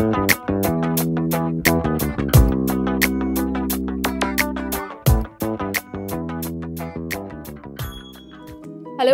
Hello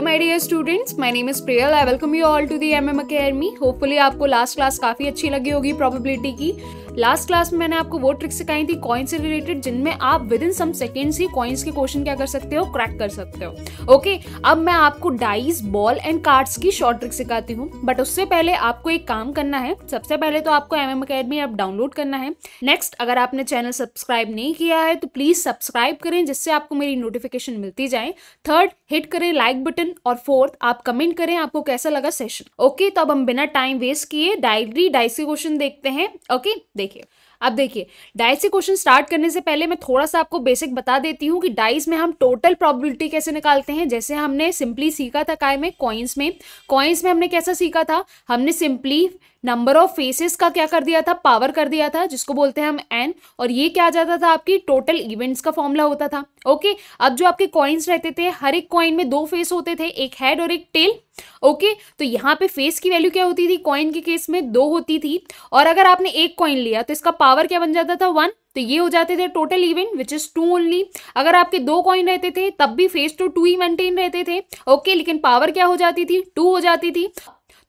my dear students my name is Priyal I welcome you all to the M M academy hopefully आपको last class काफ़ी अच्छी लगी होगी probability की। Last class में मैंने आपको वो ट्रिक सिखाई थी कॉइन से रिलेटेड जिनमें आप विद इन सम सेकेंड्स ही कॉइन्स के क्वेश्चन क्या कर सकते हो क्रैक कर सकते हो। ओके अब मैं आपको डाइस बॉल एंड कार्ड्स की शॉर्ट ट्रिक सिखाती हूँ। बट उससे पहले आपको एक काम करना है। सबसे पहले तो आपको M M academy app download करना है। नेक्स्ट अगर आपने चैनल सब्सक्राइब नहीं किया है तो प्लीज़ सब्सक्राइब करें, जिससे आपको मेरी नोटिफिकेशन मिलती जाए। थर्ड हिट करें लाइक बटन और फोर्थ आप कमेंट करें आपको कैसा लगा सेशन ओके तो अब हम बिना टाइम वेस्ट किए डायरी डाइस के क्वेश्चन देखते हैं। ओके देखिए, अब देखिए डाइस से क्वेश्चन स्टार्ट करने से पहले मैं थोड़ा सा आपको बेसिक बता देती हूँ कि डाइस में हम टोटल प्रोबेबिलिटी कैसे निकालते हैं। जैसे हमने सिंपली सीखा था काय में कॉइन्स में। कॉइन्स में हमने कैसा सीखा था? हमने सिंपली नंबर ऑफ़ फेसेस का क्या कर दिया था? पावर कर दिया था, जिसको बोलते हैं हम एन और ये क्या आ जाता था आपकी? टोटल इवेंट्स का फॉर्मूला होता था। ओके अब जो आपके कॉइन्स रहते थे, हर एक कॉइन में दो फेस होते थे, एक हेड और एक टेल ओके तो यहाँ पे फेस की वैल्यू क्या होती थी? कॉइन के केस में दो होती थी। और अगर आपने एक कॉइन लिया तो इसका पावर क्या बन जाता था? वन तो ये हो जाते थे total event which is two only अगर आपके दो कॉइन रहते थे, तब भी फेस टू टू ही मेंटेन रहते थे। ओके लेकिन पावर क्या हो जाती थी? टू हो जाती थी।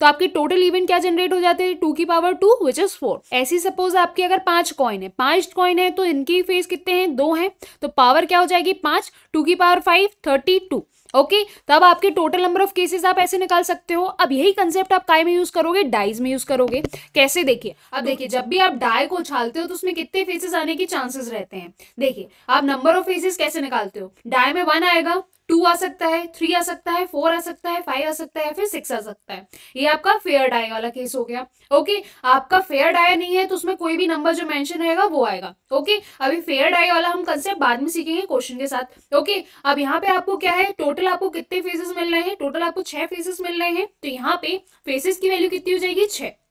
तो आपके टोटल इवेंट क्या जनरेट हो जाते हैं? टू की power two which is four ऐसी सपोज़ आपकी अगर पाँच कॉइन है, पाँच कॉइन है तो इनकी फेस कितने हैं? दो हैं। तो पावर क्या हो जाएगी? पाँच टू की power five thirty two okay तब आपके टोटल नंबर ऑफ़ केसेस आप ऐसे निकाल सकते हो। अब यही कंसेप्ट आप काय में यूज़ करोगे? डाइज में यूज़ करोगे। कैसे? देखिए, अब देखिए, जब भी आप डाई को उछालते हो तो उसमें कितने फेसेस आने के चांसेस रहते हैं? देखिए, आप नंबर ऑफ़ फेसेस कैसे निकालते हो? डाई में वन आएगा टू आ सकता है, थ्री आ सकता है, फोर आ सकता है, फाइव आ सकता है, फिर सिक्स आ सकता है। ये आपका फेयर डाई वाला केस हो गया। ओके, आपका फेयर डाई नहीं है तो उसमें कोई भी नंबर जो मेंशन रहेगा वो आएगा। ओके, अभी फेयर डाई वाला हम कंसेप्ट बाद में सीखेंगे क्वेश्चन के साथ। ओके, अब यहाँ पे आपको क्या है, टोटल आपको कितने फेसेस मिल रहे हैं? टोटल आपको छह फेसेस मिल रहे हैं। तो यहाँ पे फेसेस की वैल्यू कितनी हो जाएगी? छह।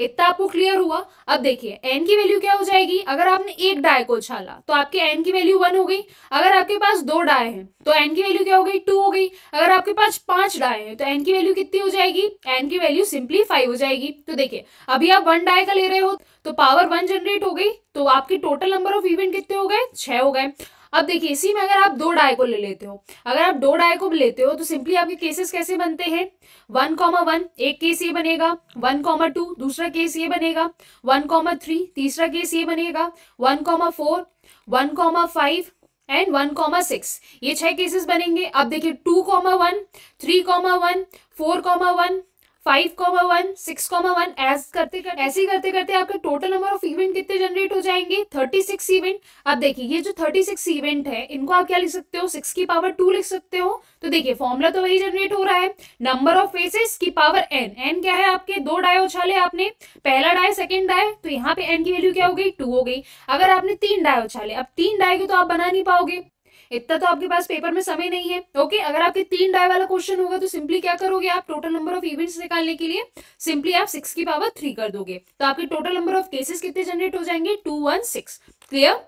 इतना आपको क्लियर हुआ? अब देखिए एन की वैल्यू क्या हो जाएगी? अगर आपने एक डाय को उछाला तो आपके एन की वैल्यू वन हो गई। अगर आपके पास दो डाय हैं तो एन की वैल्यू क्या हो गई? टू हो गई। अगर आपके पास पाँच डाय हैं तो एन की वैल्यू कितनी हो जाएगी? एन की वैल्यू सिंपली फाइव हो जाएगी। तो देखिए, अभी आप वन डाय का ले रहे हो तो पावर वन जनरेट हो गई तो आपके टोटल नंबर ऑफ़ इवेंट कितने हो गए? छह हो गए। अब देखिए, इसी में अगर आप दो डाय को ले लेते हो, अगर आप दो डाय को लेते हो तो सिंपली आपके केसेस कैसे बनते हैं? वन कॉमा वन, एक केस ये बनेगा, वन कॉमा टू, दूसरा केस ये बनेगा, वन कॉमा थ्री, तीसरा केस ये बनेगा, one comma four, one comma five and one comma six. ये छह केसेस बनेंगे। अब देखिए, two comma one, three comma one, four comma one five comma one six comma one as करते ऐसे करते करते आपके टोटल नंबर ऑफ़ इवेंट कितने जनरेट हो जाएँगे? थर्टी सिक्स इवेंट अब देखिए, ये जो थर्टी सिक्स इवेंट है, इनको आप क्या लिख सकते हो? सिक्स की पावर टू लिख सकते हो। तो देखिए फॉर्मूला तो वही जनरेट हो रहा है। नंबर ऑफ़ फेसेस की पावर एन एन क्या है आपके? दो डाय उछाले आपने। पहला डाय सेकेंड डाय तो यहाँ पे एन की वैल्यू क्या हो गई? टू हो गई। अगर आपने तीन डाय उछाले, अब तीन डाय के तो आप बना नहीं पाओगे। इतना तो आपके पास पेपर में समय नहीं है। ओके अगर आपके तीन डाय वाला क्वेश्चन होगा तो सिंपली क्या करोगे आप? टोटल नंबर ऑफ़ इवेंट्स निकालने के लिए सिंपली आप सिक्स की पावर थ्री कर दोगे। तो आपके टोटल नंबर ऑफ़ केसेस कितने जनरेट हो जाएँगे? टू वन सिक्स क्लियर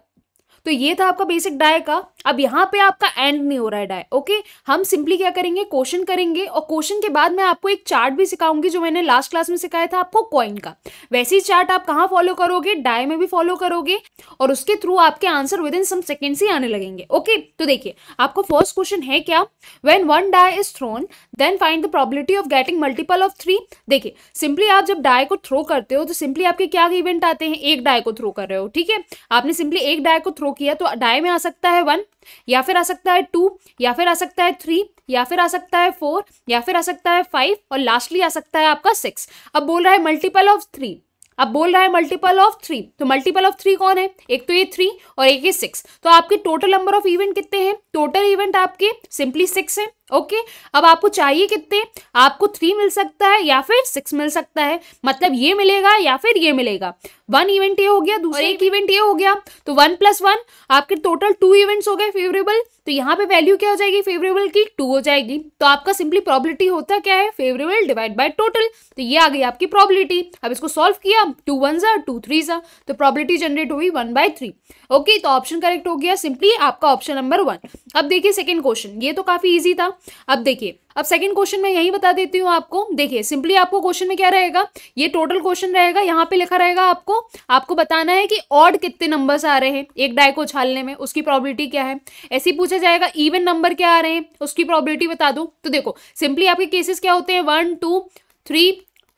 तो ये था आपका बेसिक डाय का। अब यहाँ पे आपका एंड नहीं हो रहा है डाय ओके हम सिंपली क्या करेंगे? क्वेश्चन करेंगे और क्वेश्चन के बाद मैं आपको एक चार्ट भी सिखाऊँगी जो मैंने लास्ट क्लास में सिखाया था आपको कॉइन का। वैसे ही चार्ट आप कहाँ फॉलो करोगे? डाय में भी फॉलो करोगे और उसके थ्रू आपके answer within some second ही आने लगेंगे ओके तो देखिए, आपको फ़र्स्ट क्वेश्चन है क्या? When one die is thrown then find the probability of getting multiple of three देखिए सिंपली आप जब डाय को थ्रो करते हो तो सिंपली आपके क्या इवेंट आते हैं? एक डाय को थ्रो कर रहे हो, ठीक है? आपने सिंपली एक डाय को थ्रो किया तो डाई में आ सकता है वन या फिर आ सकता है टू या फिर आ सकता है थ्री या फिर आ सकता है फोर या फिर आ सकता है फाइव और लास्टली आ सकता है आपका सिक्स अब बोल रहा है मल्टीपल ऑफ़ थ्री अब बोल रहा है मल्टीपल ऑफ़ थ्री तो मल्टीपल ऑफ़ थ्री कौन है? एक तो ये थ्री और एक ये सिक्स तो आपके टोटल नंबर ऑफ़ इवेंट कितने हैं? टोटल इवेंट आपके सिंपली सिक्स है. ओके अब आपको चाहिए कितने? आपको थ्री मिल सकता है या फिर सिक्स मिल सकता है। मतलब ये मिलेगा या फिर ये मिलेगा। वन इवेंट ये हो गया दूसरा एक इवेंट ये हो गया। तो वन प्लस वन आपके टोटल टू इवेंट्स हो गए फेवरेबल तो यहाँ पे वैल्यू क्या हो जाएगी? फेवरेबल की टू हो जाएगी। तो आपका सिंपली प्रॉबिलिटी होता क्या है? फेवरेबल डिवाइड बाय टोटल तो ये आ गई आपकी प्रॉबिलिटी अब इसको सॉल्व किया। टू वन सा टू थ्री सा तो प्रॉबिलिटी जनरेट हुई वन बाय थ्री ओके तो ऑप्शन करेक्ट हो गया। सिंपली आपका ऑप्शन नंबर वन अब देखिए सेकेंड क्वेश्चन ये तो काफ़ी ईजी था। अब देखिए, अब सेकंड क्वेश्चन में यही बता देती हूँ आपको। देखिए सिंपली आपको क्वेश्चन में क्या रहेगा? ये टोटल क्वेश्चन रहेगा, यहाँ पे लिखा रहेगा आपको आपको बताना है कि ऑड कितने नंबर्स आ रहे हैं, एक डाय को छालने में, उसकी प्रॉबिलिटी क्या है? ऐसे ही पूछा जाएगा इवन नंबर क्या आ रहे हैं, उसकी प्रॉबिलिटी बता दूँ। तो देखो सिंपली आपके केसेस क्या होते हैं? One two three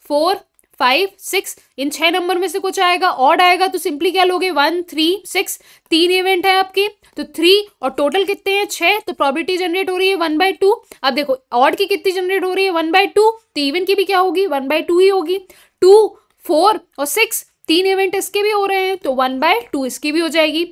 four five six इन छह नंबर में से कुछ आएगा ऑड आएगा तो सिंपली क्या लोगे? वन थ्री सिक्स तीन इवेंट है आपके तो थ्री और टोटल कितने हैं? छह तो प्रॉबिलिटी जनरेट हो रही है वन बाय टू अब देखो ऑड की कितनी जनरेट हो रही है? वन बाय टू तो इवन की भी क्या होगी? वन बाय टू ही होगी. टू फोर और सिक्स तीन इवेंट इसके भी हो रहे हैं तो वन बाय टू इसकी भी हो जाएगी.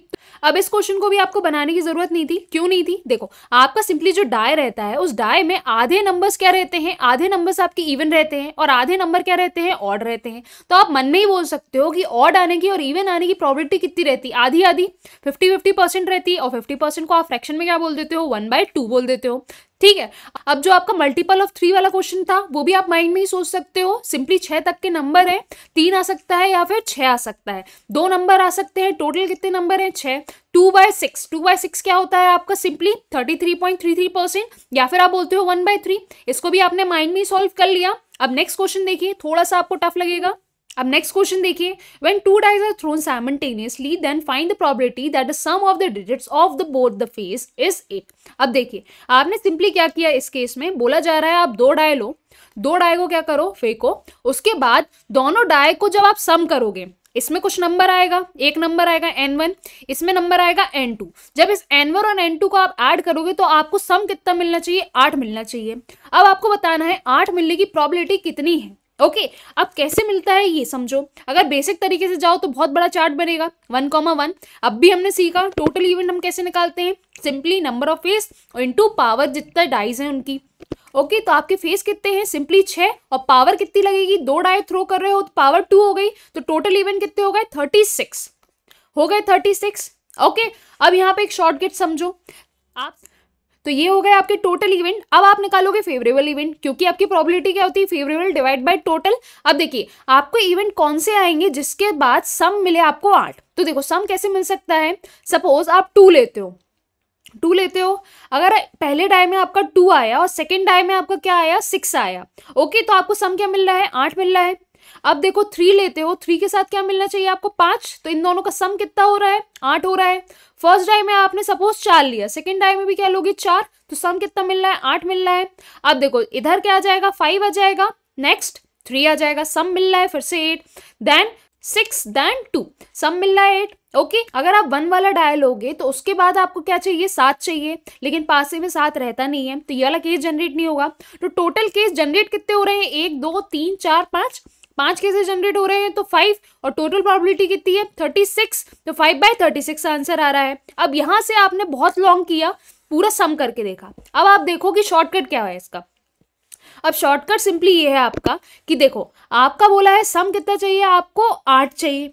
अब इस क्वेश्चन को भी आपको बनाने की ज़रूरत नहीं थी। क्यों नहीं थी? देखो, आपका सिंपली जो डाय रहता है, उस डाय में आधे नंबर्स क्या रहते हैं? आधे नंबर्स आपके इवन रहते हैं और आधे नंबर क्या रहते हैं? ऑड रहते हैं। तो आप मन में ही बोल सकते हो कि ऑड आने की और इवन आने की प्रॉबिलिटी कितनी रहती? आधी आधी फिफ्टी फिफ्टी परसेंट रहती और फिफ्टी परसेंट को आप फ्रैक्शन में क्या बोल देते हो? वन बाय टू बोल देते हो। ठीक है? अब जो आपका मल्टीपल ऑफ़ थ्री वाला क्वेश्चन था, वो भी आप माइंड में ही सोच सकते हो। सिंपली छह तक के नंबर है। तीन आ सकता है या फिर छह आ सकता है। दो नंबर आ सकते हैं। टोटल कितने नंबर हैं? छह। Two by six two by six क्या होता है आपका? Simply thirty three point three three percent या फिर आप बोलते हो वन बाय थ्री इसको भी आपने माइंड में सॉल्व कर लिया। अब नेक्स्ट क्वेश्चन देखिए। थोड़ा सा आपको टफ लगेगा। अब नेक्स्ट क्वेश्चन देखिए। When two dice are thrown simultaneously then find the probability that the sum of the digits of the both the face is eight अब देखिए, आपने सिंपली क्या किया इस केस में? बोला जा रहा है आप दो डाय लो। दो डाय को क्या करो? फेंको उसके बाद दोनों डाय को जब आप सम करोगे, इसमें कुछ नंबर आएगा। एक नंबर आएगा एन वन इसमें नंबर आएगा एन टू जब इस एन वन और एन टू को आप ऐड करोगे तो आपको सम कितना मिलना चाहिए? आठ मिलना चाहिए। अब आपको बताना है, आठ मिलने की प्रॉबिलिटी कितनी है? ओके अब कैसे मिलता है ये समझो। अगर बेसिक तरीके से जाओ तो बहुत बड़ा चार्ट बनेगा। वन कॉमा वन अब भी हमने सीखा टोटल इवेंट हम कैसे निकालते हैं? सिंपली नंबर ऑफ़ फेस और इनटू पावर जितना डाइज है उनकी। ओके okay, तो आपके फेस कितने हैं? सिंपली छह। और पावर कितनी लगेगी? दो डाई थ्रो कर रहे हो तो पावर टू हो गई। तो टोटल इवेंट कितने हो गए? थर्टी सिक्स हो गए थर्टी सिक्स ओके अब यहाँ पे एक शॉर्टकट समझो। आप तो ये हो गए आपके टोटल इवेंट अब आप निकालोगे फेवरेबल इवेंट क्योंकि आपकी प्रॉबिलिटी क्या होती है? फेवरेबल डिवाइड बाय टोटल अब देखिए, आपको इवेंट कौन से आएँगे जिसके बाद सम मिले आपको आठ? तो देखो सम कैसे मिल सकता है? सपोज़ आप टू लेते हो। टू लेते हो। अगर पहले डाय में आपका टू आया और सेकेंड डाय में आपका क्या आया? सिक्स आया। ओके तो आपको सम क्या मिल रहा है? आठ मिल रहा है। अब देखो थ्री लेते हो थ्री के साथ क्या मिलना चाहिए आपको? पाँच। तो इन दोनों का सम कितना हो रहा है? आठ हो रहा है। फ़र्स्ट डाई में आपने सपोज़ चार लिया सेकेंड डाई में भी क्या लोगे? चार। तो सम कितना मिल रहा है? आठ मिल रहा है। अब देखो इधर क्या आ जाएगा? फाइव आ जाएगा। नेक्स्ट थ्री आ जाएगा। सम मिल रहा है फिर से eight then six then two sum मिल रहा है एट ओके okay, अगर आप वन वाला डायल लोगे तो उसके बाद आपको क्या चाहिए? सात चाहिए। लेकिन पासे में सात रहता नहीं है। तो ये वाला केस जनरेट नहीं होगा। तो टोटल केस जनरेट कितने हो रहे हैं? एक दो तीन चार पाँच। पाँच केसेस जनरेट हो रहे हैं तो फाइव और टोटल प्रॉबिलिटी कितनी है? थर्टी सिक्स तो five by thirty six answer आ रहा है। अब यहाँ से आपने बहुत लॉन्ग किया, पूरा सम करके देखा। अब आप देखो कि शॉर्टकट क्या है इसका। अब शॉर्टकट सिंपली ये है आपका कि देखो, आपका बोला है सम कितना चाहिए? आपको आठ चाहिए।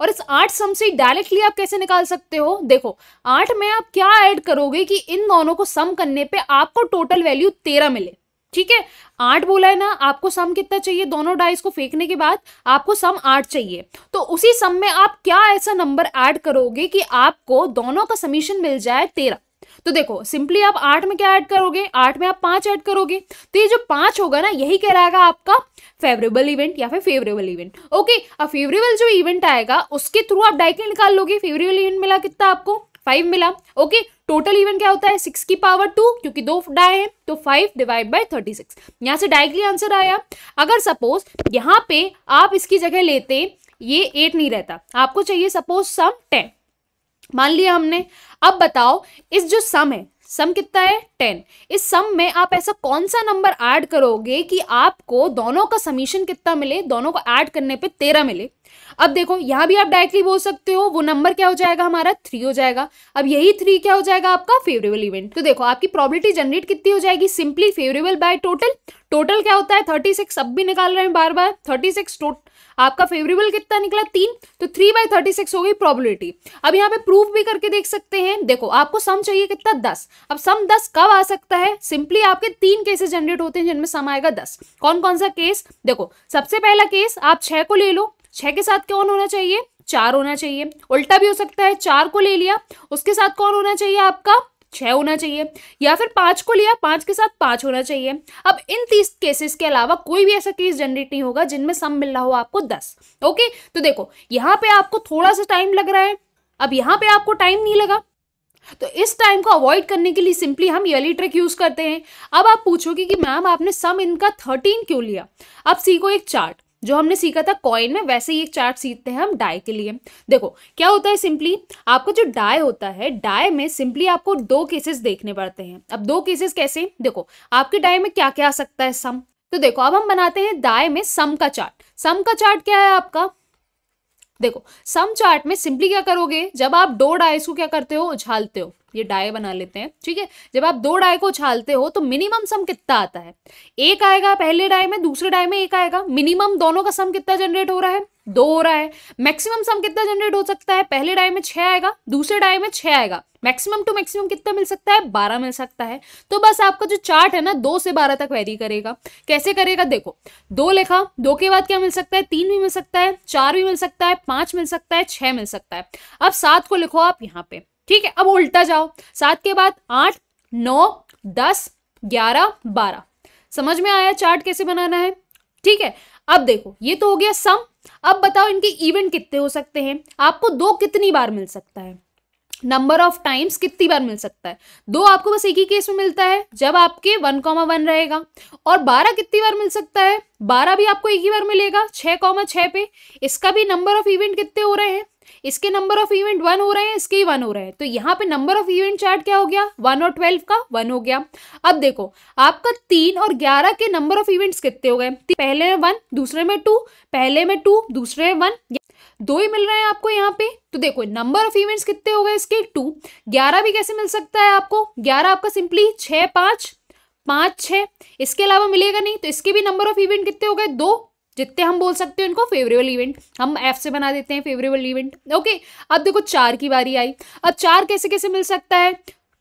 और इस आठ सम से डायरेक्टली आप कैसे निकाल सकते हो? देखो, आठ में आप क्या ऐड करोगे कि इन दोनों को सम करने पे आपको टोटल वैल्यू तेरह मिले। ठीक है? आठ बोला है ना, आपको सम कितना चाहिए? दोनों डाइस को फेंकने के बाद आपको सम आठ चाहिए। तो उसी सम में आप क्या ऐसा नंबर ऐड करोगे कि आपको दोनों का समीशन मिल जाए तेरह? तो देखो सिंपली आप आठ में क्या ऐड करोगे? आठ में आप पाँच ऐड करोगे। तो ये जो पाँच होगा ना, यही कहलाएगा आपका फेवरेबल इवेंट या फिर फेवरेबल इवेंट ओके अब फेवरेबल जो इवेंट आएगा, उसके थ्रू आप डायरेक्टली निकाल लोगे। फेवरेबल इवेंट मिला कितना आपको? फाइव मिला। ओके टोटल इवन क्या होता है? सिक्स की पावर टू क्योंकि दो डाय है तो five divide by thirty six यहाँ से डायरेक्टली आंसर आया। अगर सपोज़ यहाँ पे आप इसकी जगह लेते, ये एट नहीं रहता। आपको चाहिए सपोज़ सम टेन मान लिया हमने। अब बताओ, इस जो सम है सम कितना है? टेन। इस सम में आप ऐसा कौन सा नंबर ऐड करोगे कि आपको दोनों का समीशन कितना मिले? दोनों को ऐड करने पे तेरह मिले। अब देखो, यहाँ भी आप डायरेक्टली बोल सकते हो, वो नंबर क्या हो जाएगा हमारा? थ्री हो जाएगा। अब यही थ्री क्या हो जाएगा आपका? फेवरेबल इवेंट तो देखो, आपकी प्रॉबिलिटी जनरेट कितनी हो जाएगी? Simply favourable by total total क्या होता है? थर्टी सिक्स अब भी निकाल रहे हैं बार बार। थर्टी सिक्स आपका फेवरेबल कितना निकला? तीन। तो थ्री बाई थर्टी सिक्स हो गई प्रॉबिलिटी अब यहाँ पे प्रूफ भी करके देख सकते हैं। देखो, आपको सम चाहिए कितना? दस। अब सम दस कब आ सकता है? सिंपली आपके तीन केसेस जनरेट होते हैं जिनमें सम आएगा दस। कौन कौन सा केस देखो, सबसे पहला केस आप छह को ले लो। छह के साथ कौन होना चाहिए? चार होना चाहिए। उल्टा भी हो सकता है, चार को ले लिया। उसके साथ कौन होना चाहिए आपका? छह होना चाहिए, या फिर पाँच को लिया, पाँच के साथ पाँच होना चाहिए। अब इन तीस केसेस के अलावा कोई भी ऐसा केस जनरेट नहीं होगा जिनमें सम मिल रहा हो आपको दस। ओके तो देखो, यहाँ पे आपको थोड़ा सा टाइम लग रहा है। अब यहाँ पे आपको टाइम नहीं लगा। तो इस टाइम को अवॉइड करने के लिए सिंपली हम ये ट्रिक यूज़ करते हैं। अब आप पूछोगे कि मैम आपने सम इनका थर्टीन क्यों लिया? अब सीखो एक चार्ट जो हमने सीखा था कॉइन में, वैसे ही एक चार्ट सीखते हैं हम डाई के लिए। देखो, क्या होता है सिंपली आपको जो डाई होता है डाई में सिंपली आपको दो केसेस देखने पड़ते हैं। अब दो केसेस कैसे? देखो, आपके डाई में क्या क्या आ सकता है? सम तो देखो, अब हम बनाते हैं डाय में सम का चार्ट सम का चार्ट क्या है आपका? देखो सम चार्ट में सिंपली क्या करोगे? जब आप दो डाइस को क्या करते हो? उछालते हो। ये डाय बना लेते हैं, ठीक है? जब आप दो डाय को उछालते हो तो मिनिमम सम कितना आता है? एक आएगा पहले डाय में, दूसरे डाय में एक आएगा। मिनिमम दोनों का सम कितना जनरेट हो रहा है? दो हो रहा है। मैक्सिमम सम कितना जनरेट हो सकता है? पहले डाय में छह आएगा, दूसरे डाय में छह आएगा। मैक्सिमम टू मैक्सिमम कितना मिल सकता है? बारह मिल सकता है। तो बस आपका जो चार्ट है ना, दो से बारह तक वेरी करेगा। कैसे करेगा? देखो, दो लिखा, दो के बाद क्या मिल सकता है? तीन भी मिल सकता है, चार भी मिल सकता है, पाँच मिल सकता है, छह मिल सकता है। अब सात को लिखो आप यहाँ पे, ठीक है? अब उल्टा जाओ। सात के बाद आठ, नौ, दस, ग्यारह, बारह। समझ में आया चार्ट कैसे बनाना है? ठीक है? अब देखो, ये तो हो गया सम अब बताओ इनके इवेंट कितने हो सकते हैं? आपको दो कितनी बार मिल सकता है? नंबर ऑफ़ टाइम्स कितनी बार मिल सकता है? दो आपको बस एक ही केस में मिलता है, जब आपके वन कॉमा वन रहेगा। और बारह कितनी बार मिल सकता है? बारह भी आपको एक ही बार मिलेगा, छह कॉमा छह पे। इसका भी नंबर ऑफ़ इवेंट कितने हो रहे हैं? इसके नंबर ऑफ़ इवेंट वन हो रहे हैं, इसके ही वन हो रहे हैं। तो यहाँ पे नंबर ऑफ़ इवेंट चार्ट क्या हो गया? वन और ट्वेल्व का वन हो गया। अब देखो, आपका तीन और ग्यारह के नंबर ऑफ़ इवेंट्स कितने हो गए? पहले में वन दूसरे में टू पहले में टू दूसरे में वन दो ही मिल रहे हैं आपको यहाँ पे। तो देखो नंबर ऑफ़ इवेंट्स कितने हो गए इसके? टू ग्यारह भी कैसे मिल सकता है आपको? ग्यारह आपका सिंपली छह, पाँच पाँच, छह। इसके अलावा मिलेगा नहीं तो इसके भी नंबर ऑफ़ इवेंट कितने हो गए? दो। जितने हम बोल सकते हैं उनको फेवरेबल इवेंट हम एफ़ से बना देते हैं फेवरेबल इवेंट ओके अब देखो चार की बारी आई। अब चार कैसे कैसे मिल सकता है?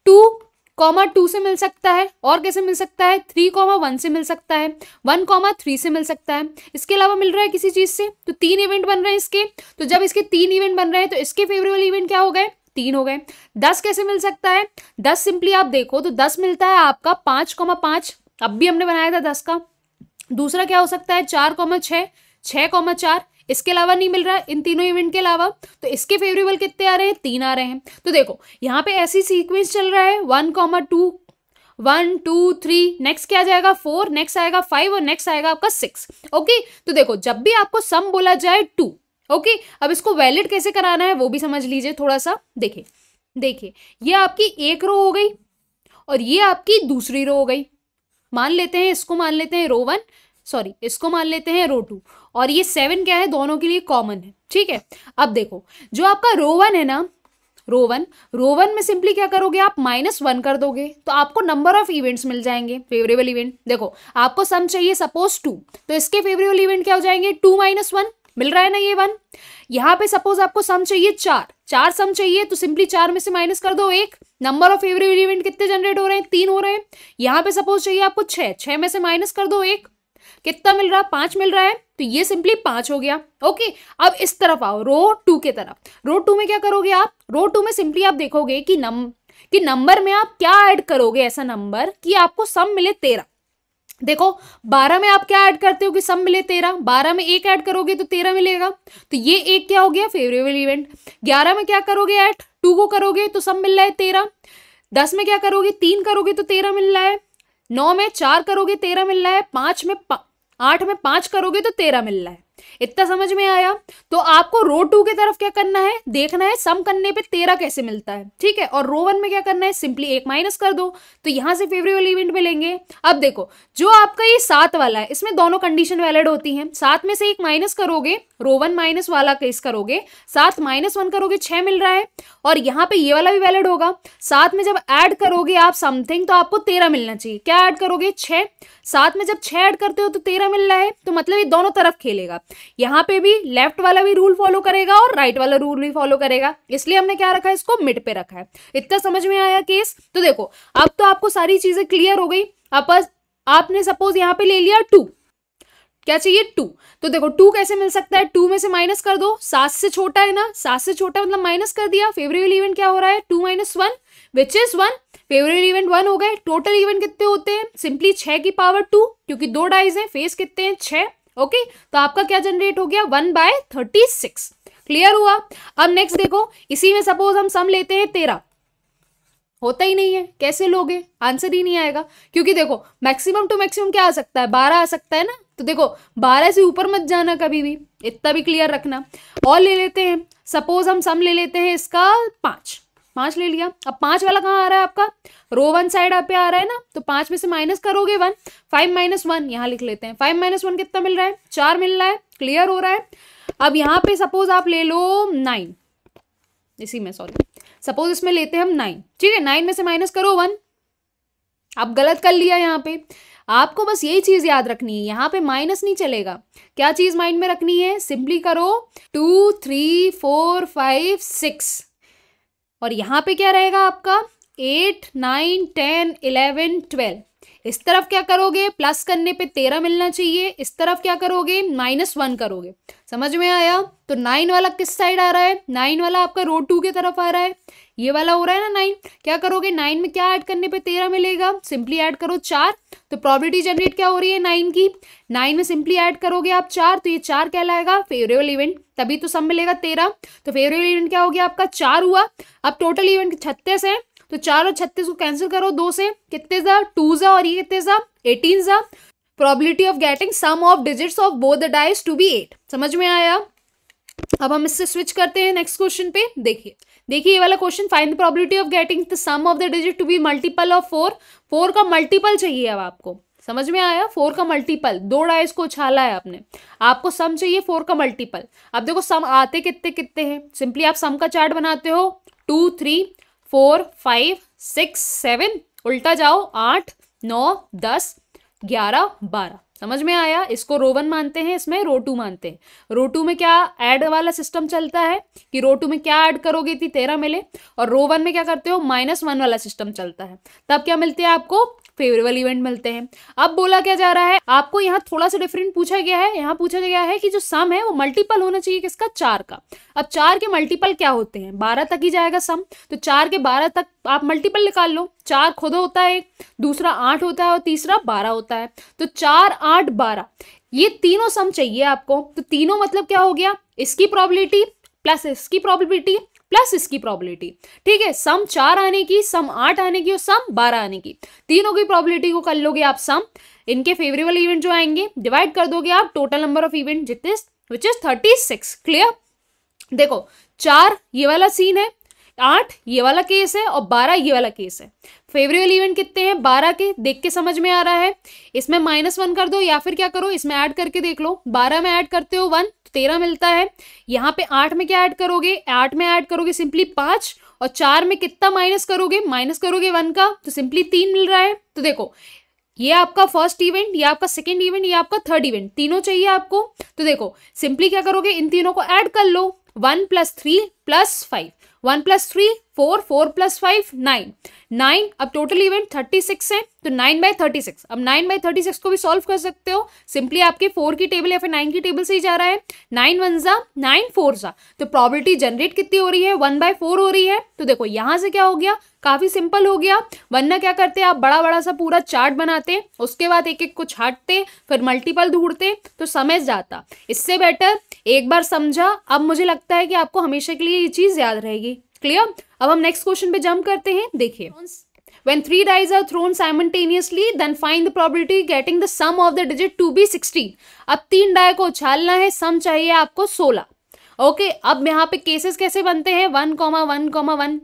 टू कॉमा टू से मिल सकता है, और कैसे मिल सकता है? थ्री कॉमा वन से मिल सकता है, वन कॉमा थ्री से मिल सकता है। इसके अलावा मिल रहा है किसी चीज़ से? तो तीन इवेंट बन रहे हैं इसके। तो जब इसके तीन इवेंट बन रहे हैं तो इसके फेवरेबल इवेंट क्या हो गए? तीन हो गए। दस कैसे मिल सकता है? दस सिंपली आप देखो तो दस मिलता है आपका पाँच कॉमा पाँच। अब भी हमने बनाया था दस का। दूसरा क्या हो सकता है? चार कॉमा छः छः कॉमा चार, इसके अलावा नहीं मिल रहा है, इन तीनों इवेंट के अलावा। तो इसके फेवरेबल कितने आ रहे हैं? तीन आ रहे हैं। तो देखो, यहाँ पे ऐसी सीक्वेंस चल रहा है one comma two one two three next क्या जाएगा? फोर नेक्स्ट आएगा फाइव और नेक्स्ट आएगा आपका सिक्स ओके तो देखो, जब भी आपको सम बोला जाए टू ओके अब इसको वैलिड कैसे कराना है, वो भी समझ लीजिए थोड़ा सा देखिए देखिए, ये आपकी एक रो हो गई और ये आपकी दूसरी रो हो गई। मान लेते हैं, इसको मान लेते हैं रो वन सॉरी इसको मान लेते हैं रो टू। और ये सेवन क्या है? दोनों के लिए कॉमन है, ठीक है? अब देखो, जो आपका रो वन है ना, रो वन रो वन में सिंपली क्या करोगे आप? माइनस वन कर दोगे तो आपको नंबर ऑफ़ इवेंट्स मिल जाएँगे, फेवरेबल इवेंट। देखो, आपको सम चाहिए सपोज़ टू तो इसके फेवरेबल इवेंट क्या हो जाएँगे? टू माइनस वन, मिल रहा है ना ये वन? यहाँ पे सपोज़ आपको सम चाहिए चार चार सम चाहिए तो सिंपली चार में से माइनस कर दो एक। नंबर ऑफ़ फेवरेबल इवेंट कितने जनरेट हो रहे हैं? तीन हो रहे हैं। यहाँ पे सपोज़ चाहिए आपको छह। छह में से माइनस कर दो एक। कितना मिल रहा? है पाँच मिल रहा है। तो ये सिंपली पाँच हो गया। ओके अब इस तरफ़ आओ। रो टू के तरफ़। रो टू में क्या करोगे आप? रो टू में सिंपली आप देखोगे कि नम कि नंबर में आप क्या ऐड करोगे ऐसा नंबर कि आपको सम मिले तेरह। देखो, बारह में आप क्या ऐड करते हो कि सम मिले तेरह? बारह में एक ऐड करोगे तो तेरह मिलेगा। तो ये एक क्या हो गया? फेवरेबल इवेंट ग्यारह में क्या करोगे ऐड टू को करोगे तो सब मिल रहा है तेरह। दस में क्या करोगे? तीन करोगे तो तेरह मिल रहा है। नौ में चार करोगे, तेरह मिल रहा है। पाँच में आठ में पाँच करोगे तो तेरह मिल रहा है। इतना समझ में आया? तो आपको रो टू की तरफ़ क्या करना है? देखना है सम करने पे तेरह कैसे मिलता है, ठीक है? और रो वन में क्या करना है? सिंपली एक माइनस कर दो। तो यहाँ से फेवरेबल इवेंट मिलेंगे। अब देखो, जो आपका ये सात वाला है, इसमें दोनों कंडीशन वैलिड होती है। सात में से एक माइनस करोगे रो वन माइनस वाला केस करोगे, सात माइनस वन करोगे, छह मिल रहा है, और यहाँ पे ये वाला भी वैलिड होगा। सात में जब ऐड करोगे आप समथिंग तो आपको तेरह मिलना चाहिए। क्या ऐड करोगे? छह। सात में जब छह ऐड करते हो तो तेरह मिल रहा है तो मतलब ये दोनों तरफ़ खेलेगा। यहाँ पे भी लेफ़्ट वाला भी रूल फॉलो करेगा और राइट वाला रूल भी फॉलो करेगा। इसलिए हमने क्या रखा है? इसको मिड पे रखा है। इतना समझ में आया केस तो देखो, अब तो आपको सारी चीज़ें क्लियर हो गई। आप आपने सपोज़ यहाँ पे ले लिया टू क्या चाहिए? टू तो देखो टू कैसे मिल सकता है? टू में से माइनस कर दो। सात से छोटा है ना? सात से छोटा मतलब माइनस कर दिया। फेवरेबल इवेंट क्या हो रहा है? Two minus one which is one favourite event one हो गए। टोटल इवेंट कितने होते हैं? सिंपली छह की पावर टू क्योंकि दो डाइज हैं। फेस कितने हैं? छह। ओके तो आपका क्या जनरेट हो गया? One by thirty six clear हुआ? अब नेक्स्ट देखो, इसी में सपोज़ हम सम लेते हैं तेरह। होता ही नहीं है। कैसे लोगे? आंसर ही नहीं आएगा। क्योंकि देखो मैक्सिमम टू मैक्सिमम क्या आ सकता है? बारह आ सकता है ना? तो देखो, बारह से ऊपर मत जाना कभी भी, इतना भी क्लियर रखना। और ले लेते हैं सपोज़ हम सम ले लेते हैं इसका पाँच। पाँच ले लिया। अब पाँच वाला कहाँ आ रहा है आपका? रो वन साइड पे आ रहा है ना तो पाँच में से माइनस करोगे वन फाइव माइनस वन यहाँ लिख लेते हैं। फाइव माइनस वन कितना मिल रहा है? चार मिल रहा है। क्लियर हो रहा है। अब यहाँ पे सपोज़ आप ले लो नाइन इसी में सॉरी सपोज़ इसमें लेते हैं हम नाइन ठीक है नाइन में से माइनस करो वन आप गलत कर लिया यहाँ पे। आपको बस यही चीज़ याद रखनी है, यहाँ पे माइनस नहीं चलेगा। क्या चीज़ माइंड में रखनी है? सिंपली करो two three four five six और यहाँ पे क्या रहेगा आपका? Eight nine ten eleven twelve इस तरफ़ क्या करोगे? प्लस करने पे तेरह मिलना चाहिए। इस तरफ़ क्या करोगे? माइनस वन करोगे। समझ में आया? तो नाइन वाला किस साइड आ रहा है? नाइन वाला आपका रोड टू की तरफ़ आ रहा है। ये वाला हो रहा है ना नाइन? क्या करोगे? नाइन में क्या ऐड करने पे तेरह मिलेगा? सिंपली ऐड करो चार। तो प्रॉबिलिटी जनरेट क्या हो रही है नाइन की? नाइन में सिंपली ऐड करोगे आप चार। तो ये चार कहलाएगा। फेवरेबल इवेंट तभी तो सब मिलेगा तेरह। तो फेवरेबल इवेंट क्या हो गया? आपका चार हुआ। अब टोटल इवेंट छत्तीस है। तो चार और छत्तीस को कैंसिल करो, दो से। कितने जा? टू जा और ये कितने जा? एटीन जा। Probability of getting sum of digits of both the dice to be eight समझ में आया? अब हम इससे स्विच करते हैं नेक्स्ट क्वेश्चन पे। देखिए। देखिए, ये वाला question find the probability of getting the sum of the digit to be multiple of four four का मल्टीपल चाहिए अब आपको। समझ में आया? फोर का मल्टीपल दो डाइस को उछाला है आपने। आपको सम चाहिए फोर का मल्टीपल अब देखो सम आते कितने कितने हैं? सिंपली आप सम का चार्ट बनाते हो। Two three four, five, six, seven, उल्टा जाओ, आठ, नौ, दस, ग्यारह, बारह। समझ में आया? इसको रो वन मानते हैं, इसमें रो टू मानते हैं। रो टू में क्या ऐड वाला सिस्टम चलता है? कि रो टू में क्या ऐड करोगे थी तेरह मिले? और रो वन में क्या करते हो? माइनस वन वाला सिस्टम चलता है। तब क्या मिलते हैं आपको? फेवरेबल इवेंट मिलते हैं। अब बोला क्या जा रहा है? आपको यहाँ थोड़ा सा डिफरेंट पूछा गया है। यहाँ पूछा गया है कि जो सम है वो मल्टीपल होना चाहिए किसका? चार का। अब चार के मल्टीपल क्या होते हैं? बारह तक ही जाएगा सम तो चार के बारह तक आप मल्टीपल निकाल लो। चार खुद होता है दूसरा आठ होता है और तीसरा बारह होता है। तो चार, आठ, बारह, ये तीनों सम चाहिए आपको। तो तीनों मतलब क्या हो गया? इसकी प्रॉबिलिटी प्लस इसकी प्रॉबिलिटी प्लस इसकी प्रॉबिलिटी ठीक है सम चार आने की सम आठ आने की और सम बारह आने की। तीनों की प्रॉबिलिटी को कर लोगे आप सम इनके फेवरेबल इवेंट जो आएँगे डिवाइड कर दोगे आप टोटल नंबर ऑफ़ इवेंट जितने which is thirty six clear देखो, चार ये वाला सीन है, आठ ये वाला केस है और बारह ये वाला केस है। फेवरेबल इवेंट कितने हैं? बारह के, देख के समझ में आ रहा है। इसमें माइनस वन कर दो या फिर क्या करो? इसमें ऐड करके देख लो। बारह में ऐड करते हो वन तेरह मिलता है। यहाँ पे आठ में क्या ऐड करोगे? आठ में ऐड करोगे सिंपली पाँच और चार में कितना माइनस करोगे? माइनस करोगे वन का तो सिंपली तीन मिल रहा है। तो देखो, ये आपका फ़र्स्ट इवेंट, ये आपका सेकेंड इवेंट, ये आपका थर्ड इवेंट, तीनों चाहिए आपको। तो देखो, सिंपली क्या करोगे? इन तीनों को ऐड कर लो। One plus three plus five. One plus three, four four plus five, nine. Nine, अब टोटल इवेंट थर्टी सिक्स है तो नाइन बाई थर्टी सिक्स अब नाइन बाई थर्टी सिक्स को भी सॉल्व कर सकते हो। सिंपली आपके फोर की टेबल या फिर नाइन की टेबल से ही जा रहा है। नाइन वन जा नाइन फोर जा तो प्रॉबिलिटी जनरेट कितनी हो रही है? वन बाय फोर हो रही है। तो देखो, यहाँ से क्या हो गया? काफ़ी सिंपल हो गया। वरना क्या करते आप बड़ा बड़ा सा पूरा चार्ट बनाते उसके बाद एक एक को छाटते, फिर मल्टीपल ढूंढते तो समझ जाता। इससे बेटर एक बार समझा अब मुझे लगता है कि आपको हमेशा के लिए ये चीज़ याद रहेगी। क्लियर अब हम नेक्स्ट क्वेश्चन पे जंप करते हैं। देखिए। When three dice are thrown simultaneously, then find the probability getting the sum of the digit to be 16. अब तीन डाय को उछालना है सम चाहिए आपको 16. ओके okay, अब यहाँ पे केसेस कैसे बनते हैं? One comma one comma one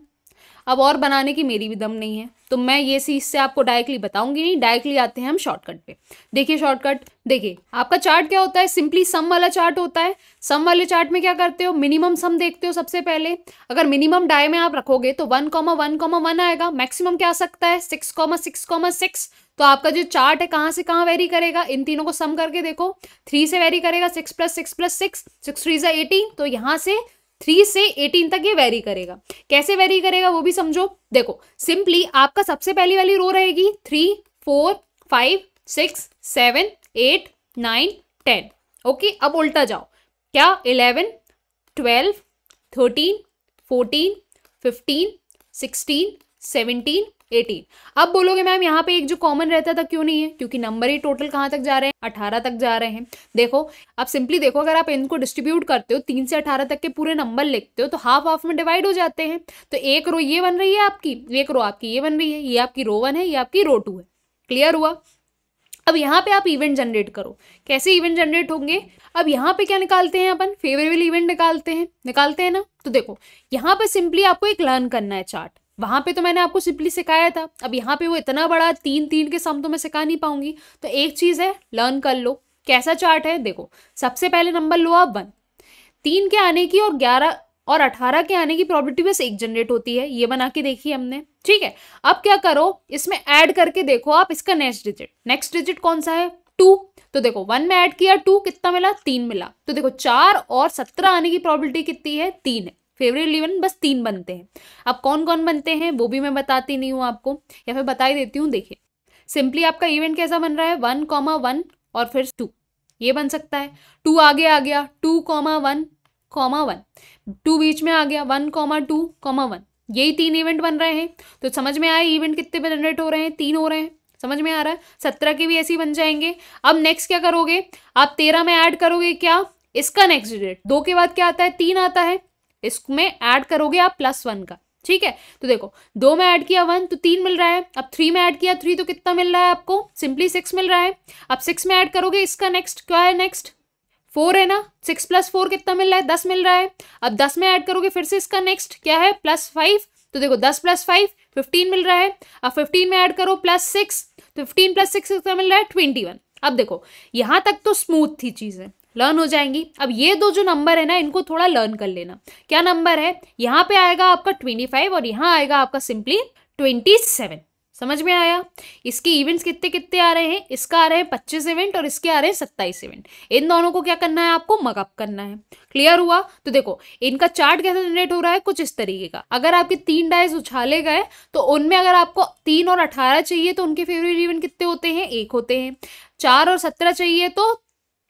अब और बनाने की मेरी भी दम नहीं है। तो मैं ये चीज़ से आपको डायरेक्टली बताऊँगी नहीं डायरेक्टली आते हैं हम शॉर्टकट पे। देखिए शॉर्टकट देखिए, आपका चार्ट क्या होता है? सिंपली सम वाला चार्ट होता है। सम वाले चार्ट में क्या करते हो? मिनिमम सम देखते हो सबसे पहले। अगर मिनिमम डाय में आप रखोगे तो one comma one comma one आएगा। मैक्सिमम क्या आ सकता है? Six comma six comma six तो आपका जो चार्ट है, कहाँ से कहाँ वेरी करेगा? इन तीनों को सम करके देखो। थ्री से वेरी करेगा six plus six plus six six three से एटीन तो यहाँ से थ्री से एटीन तक ये वेरी करेगा। कैसे वेरी करेगा वो भी समझो। देखो, सिंपली आपका सबसे पहली वाली रो रहेगी three, four, five, six, seven, eight, nine, ten. Okay, अब उल्टा जाओ। क्या? Eleven, twelve, thirteen, fourteen, fifteen, sixteen, seventeen eighteen अब बोलोगे, मैम, यहाँ पे एक जो कॉमन रहता था, क्यों नहीं है? क्योंकि नंबर ही टोटल कहाँ तक जा रहे हैं? अठारह तक जा रहे हैं। देखो आप सिंपली देखो, अगर आप इनको डिस्ट्रीब्यूट करते हो, तीन से अठारह तक के पूरे नंबर लिखते हो तो हाफ़ हाफ़ में डिवाइड हो जाते हैं। तो एक रो ये बन रही है आपकी, एक रो आपकी ये बन रही है, ये आपकी रो वन है, ये आपकी रो टू है। क्लियर हुआ? अब यहाँ पे आप इवेंट जनरेट करो। कैसे इवेंट जनरेट होंगे? अब यहाँ पे क्या निकालते हैं अपन? फेवरेबल इवेंट निकालते हैं। निकालते हैं ना? तो देखो, यहाँ पे सिंपली आपको एक लर्न करना है चार्ट वहाँ पे तो मैंने आपको सिंपली सिखाया था। अब यहाँ पे वो इतना बड़ा तीन तीन के सम तो मैं सिखा नहीं पाऊँगी। तो एक चीज़ है लर्न कर लो। कैसा चार्ट है? देखो, सबसे पहले नंबर लो आप वन तीन के आने की और ग्यारह और अठारह के आने की प्रॉबिलिटी बस एक जनरेट होती है। ये बना के देखी हमने। ठीक है? अब क्या करो? इसमें ऐड करके देखो आप इसका नेक्स्ट डिजिट नेक्स्ट डिजिट कौन सा है? टू तो देखो वन में ऐड किया टू कितना मिला? तीन मिला। तो देखो, चार और सत्रह आने की प्रॉबिलिटी कितनी है? तीन है। फेवरेट इलेवन, बस तीन बनते हैं। अब कौन कौन बनते हैं, वो भी मैं बताती नहीं हूँ आपको, या फिर बता ही देती हूँ, देखिए। सिंपली आपका इवेंट कैसा बन रहा है, वन कॉमा वन और फिर टू। ये बन सकता है। टू आगे आ गया, two comma one comma one. Two बीच में आ गया, one comma two comma one. यही तीन इवेंट बन रहे हैं। तो समझ में आए इवेंट कितने जनरेट हो रहे हैं? तीन हो रहे हैं। समझ में आ रहा है? सत्रह के भी ऐसे ही बन जाएँगे। अब नेक्स्ट क्या करोगे? आप तेरह में ऐड करोगे क्या? इसका नेक्स्ट डिजिट दो के बाद क्या आता है? तीन आता है। इसमें ऐड करोगे आप प्लस वन का, ठीक है? तो देखो, दो में ऐड किया वन तो तीन मिल रहा है, अब थ्री में ऐड किया थ्री तो कितना मिल रहा है आपको? सिंपली सिक्स मिल रहा है। अब सिक्स में ऐड करोगे, इसका नेक्स्ट क्या है नेक्स्ट फोर है ना? सिक्स प्लस फोर कितना मिल रहा है? दस मिल रहा है। अब दस में ऐड करोगे, फिर से इसका नेक्स्ट क्या है? प्लस फाइव तो देखो, दस प्लस फाइव फिफ्टीन मिल रहा है। अब फिफ्टीन में ऐड करो plus six fifteen plus six कितना मिल रहा है? ट्वेंटी वन अब देखो, यहाँ तक तो स्मूथ थी चीज़ें। लर्न हो जाएँगी। अब ये दो जो नंबर है ना, इनको थोड़ा लर्न कर लेना। क्या नंबर है? यहाँ पे आएगा आपका ट्वेंटी फाइव और यहाँ आएगा आपका सिंपली ट्वेंटी सेवन समझ में आया? इसके इवेंट्स कितने कितने आ रहे हैं? इसका आ रहे हैं पच्चीस इवेंट और इसके आ रहे हैं सत्ताईस इवेंट इन दोनों को क्या करना है आपको? मगअप करना है। क्लियर हुआ? तो देखो, इनका चार्ट कैसे जनरेट हो रहा है? कुछ इस तरीके का। अगर आपके तीन डाइस उछाले गए तो उनमें अगर आपको तीन और अठारह चाहिए तो उनके फेवरेट इवेंट कितने होते हैं? एक होते हैं। चार और सत्रह चाहिए तो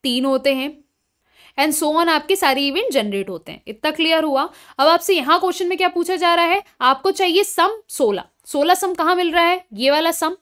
तीन होते हैं। एंड सो ऑन आपके सारे इवेंट जनरेट होते हैं। इतना क्लियर हुआ। अब आपसे यहाँ क्वेश्चन में क्या पूछा जा रहा है? आपको चाहिए सम सोलह। सोलह सम कहाँ मिल रहा है? ये वाला सम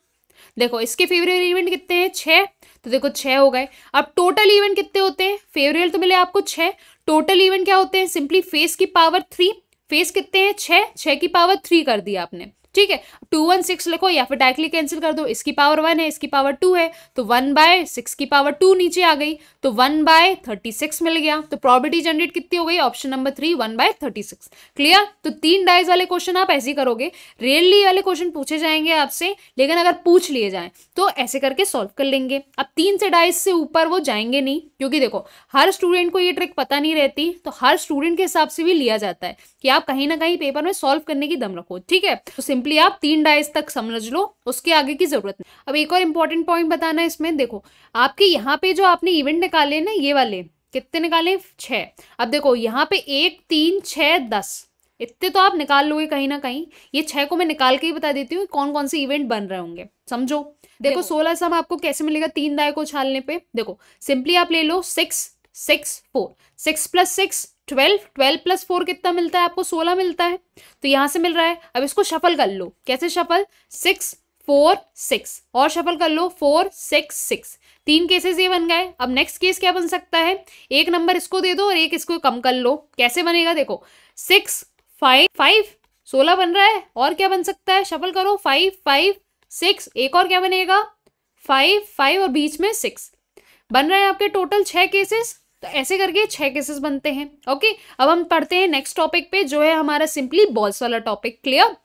देखो, इसके फेवरेट इवेंट कितने हैं? छः तो देखो छः हो गए। अब टोटल इवेंट कितने होते हैं? फेवरेट तो मिले आपको छः टोटल इवेंट क्या होते हैं? सिंपली फेस की पावर थ्री फेस कितने हैं? छः छः की पावर थ्री कर दिया आपने। ठीक है? टू वन सिक्स लिखो या फिर डायरेक्टली कैंसिल कर दो। इसकी पावर वन है, इसकी पावर टू है तो वन बाय सिक्स की पावर टू नीचे आ गई तो वन बाय थर्टी सिक्स मिल गया। तो प्रॉबिलिटी जनरेट कितनी हो गई? Option number three one by thirty six clear तो तीन डाइज वाले क्वेश्चन आप ऐसे ही करोगे। रेयरली वाले क्वेश्चन पूछे जाएँगे आपसे, लेकिन अगर पूछ लिए जाए तो ऐसे करके सॉल्व कर लेंगे। अब तीन से डाइज से ऊपर वो जाएँगे नहीं, क्योंकि देखो, हर स्टूडेंट को ये ट्रिक पता नहीं रहती तो हर स्टूडेंट के हिसाब से भी लिया जाता है कि आप कहीं ना कहीं पेपर में सॉल्व करने की दम रखो, ठीक है? तो सिंपली आप तीन डाइस तक समझ लो उसके आगे की ज़रूरत नहीं। अब एक और इंपॉर्टेंट पॉइंट बताना है इसमें देखो आपके यहाँ पे जो आपने इवेंट निकाले ना ये वाले कितने निकाले छः अब देखो यहाँ पे एक तीन छः दस। इतने तो आप निकाल लोगे कहीं ना कहीं। ये छः को मैं निकाल के ही बता देती हूँ कौन कौन से इवेंट बन रहे होंगे। समझो? देखो सोलह सम आपको कैसे मिलेगा तीन दाय को छालने पे? देखो सिंपली आप ले लो six six four. Six plus six twelve twelve plus four कितना मिलता है आपको? सोलह मिलता है। तो यहाँ से मिल रहा है। अब इसको शफल कर लो। कैसे शफल सिक्स फोर सिक्स और शफल कर लो। फोर सिक्स सिक्स तीन केसेस ये बन गए। अब नेक्स्ट केस क्या बन सकता है? एक नंबर इसको दे दो और एक इसको कम कर लो। कैसे बनेगा? देखो। सिक्स फाइव फाइव सोलह बन रहा है। और क्या बन सकता है? शफल करो। फाइव फाइव सिक्स एक और क्या बनेगा? फाइव फाइव और बीच में सिक्स बन रहे हैं आपके टोटल छह केसेस तो ऐसे करके छह केसेस बनते हैं। ओके अब हम पढ़ते हैं नेक्स्ट टॉपिक पे, जो है हमारा सिंपली बॉल्स वाला टॉपिक क्लियर